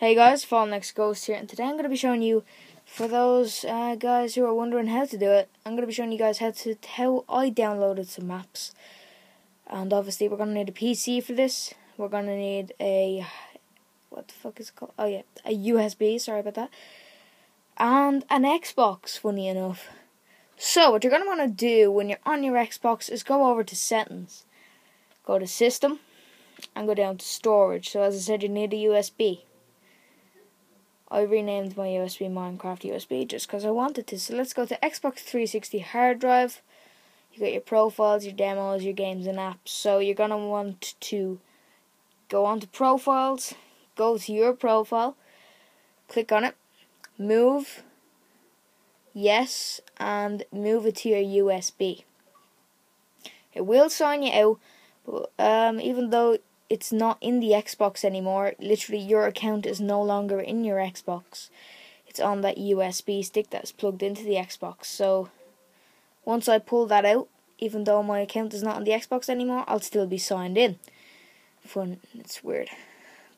Hey guys, Fallen xGhostz here, and today I'm going to be showing you, for those uh, guys who are wondering how to do it, I'm going to be showing you guys how to how I downloaded some maps. And obviously we're going to need a PC for this. We're going to need a, what the fuck is it called? Oh yeah, a USB, sorry about that. And an Xbox, funny enough. So what you're going to want to do when you're on your Xbox is go over to settings. Go to system and go down to storage. So as I said, you need a USB. I renamed my USB Minecraft USB just because I wanted to. So let's go to Xbox 360 hard drive. You got your profiles, your demos, your games and apps. So you're going to want to go on to profiles, go to your profile, click on it, move, yes, and move it to your USB. It will sign you out, but um, even though it's not in the Xbox anymore. Literally, your account is no longer in your Xbox. It's on that USB stick that's plugged into the Xbox. So, once I pull that out, even though my account is not on the Xbox anymore, I'll still be signed in. Fun, it's weird.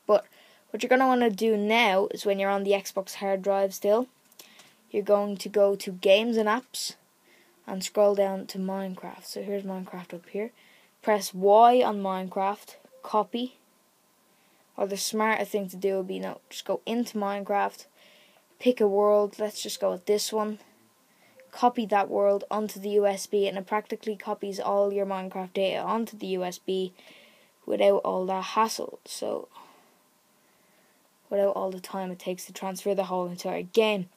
But what you're going to want to do now is when you're on the Xbox hard drive still, you're going to go to Games and Apps and scroll down to Minecraft. So here's Minecraft up here. Press Y on Minecraft copy. Or the smarter thing to do would be no, just go into Minecraft, pick a world, let's just go with this one. Copy that world onto the USB and it practically copies all your Minecraft data onto the USB without all that hassle. So without all the time it takes to transfer the whole entire game.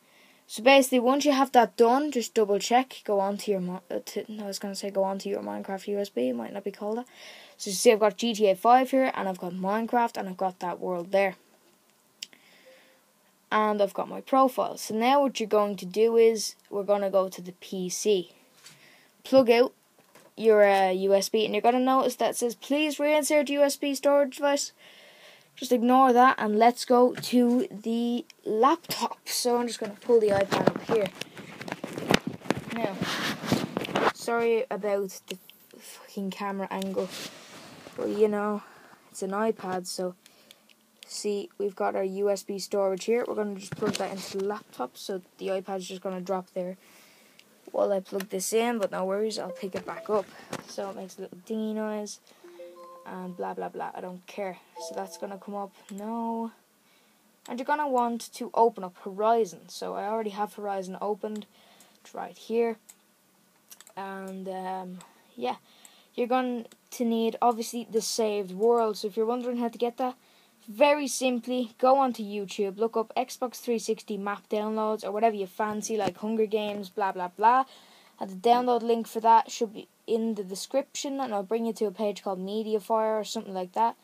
So basically, once you have that done, just double check. Go on to your. Uh, to, I was gonna say go on to your Minecraft USB. It might not be called that. So you see, I've got GTA 5 here, and I've got Minecraft, and I've got that world there. And I've got my profile. So now what you're going to do is we're gonna go to the PC. Plug out your uh, USB, and you're gonna notice that says please reinsert USB storage device just ignore that and let's go to the laptop. So I'm just going to pull the iPad up here. Now, sorry about the fucking camera angle, but you know, it's an iPad, so see, we've got our USB storage here. We're going to just plug that into the laptop, so the iPad's just going to drop there while I plug this in, but no worries, I'll pick it back up. So it makes a little dingy noise and blah blah blah. I don't care. So that's gonna come up. No. And you're gonna want to open up Horizon. So I already have Horizon opened. It's right here. And um, yeah, you're going to need obviously the saved world. So if you're wondering how to get that, very simply go onto YouTube, look up Xbox 360 map downloads or whatever you fancy, like Hunger Games, blah blah blah. And the download link for that should be in the description and I'll bring you to a page called Mediafire or something like that.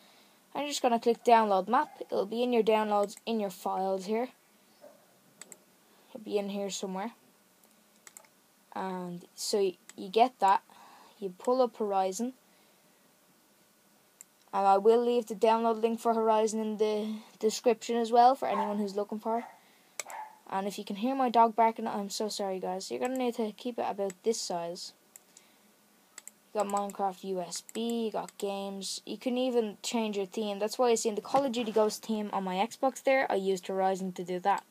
I'm just going to click download map. It'll be in your downloads, in your files here. It'll be in here somewhere. And so you get that. You pull up Horizon. And I will leave the download link for Horizon in the description as well for anyone who's looking for it. And if you can hear my dog barking, I'm so sorry guys. You're going to need to keep it about this size. You got Minecraft USB, you got games. You can even change your theme. That's why I see in the Call of Duty Ghost theme on my Xbox there, I used Horizon to do that.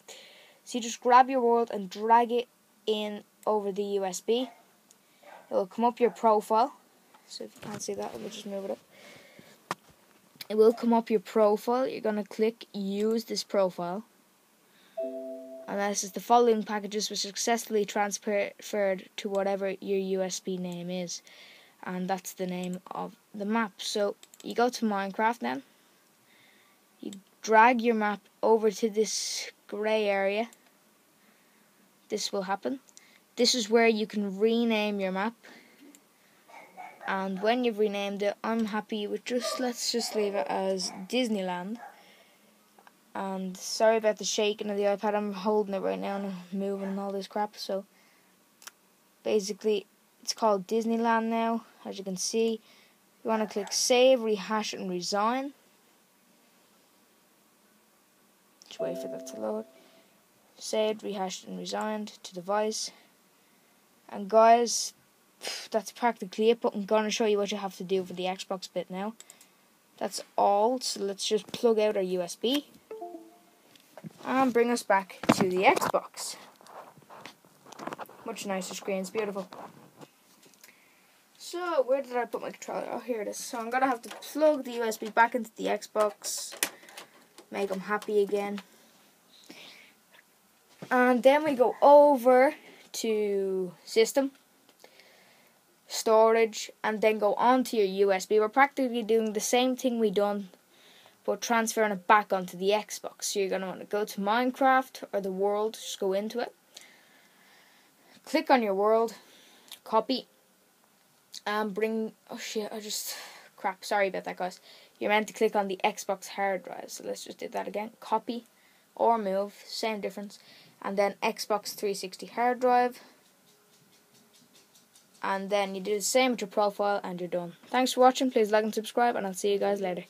So you just grab your world and drag it in over the USB. It will come up your profile. So if you can't see that, we'll just move it up. It will come up your profile. You're going to click use this profile. And this is the following packages were successfully transferred to whatever your USB name is and that's the name of the map. So you go to Minecraft then, you drag your map over to this grey area. This will happen. This is where you can rename your map. And when you've renamed it, I'm happy with just, let's just leave it as Disneyland. And sorry about the shaking of the iPad, I'm holding it right now and I'm moving and all this crap. So basically, it's called Disneyland now, as you can see. You want to click Save, Rehash, and Resign. Just wait for that to load. Saved, rehashed, and resigned to device. And guys, that's practically it, but I'm going to show you what you have to do for the Xbox bit now. That's all, so let's just plug out our USB. And bring us back to the Xbox. Much nicer screen, it's beautiful. So, where did I put my controller? Oh, here it is. So, I'm going to have to plug the USB back into the Xbox. Make them happy again. And then we go over to System, Storage, and then go on to your USB. We're practically doing the same thing we done, but transferring it back onto the Xbox. So, you're going to want to go to Minecraft or the world, just go into it. Click on your world, copy, and bring. Oh shit! I just crap. Sorry about that, guys. You're meant to click on the Xbox hard drive. So let's just do that again. Copy or move, same difference, and then Xbox 360 hard drive. And then you do the same with your profile, and you're done. Thanks for watching. Please like and subscribe, and I'll see you guys later.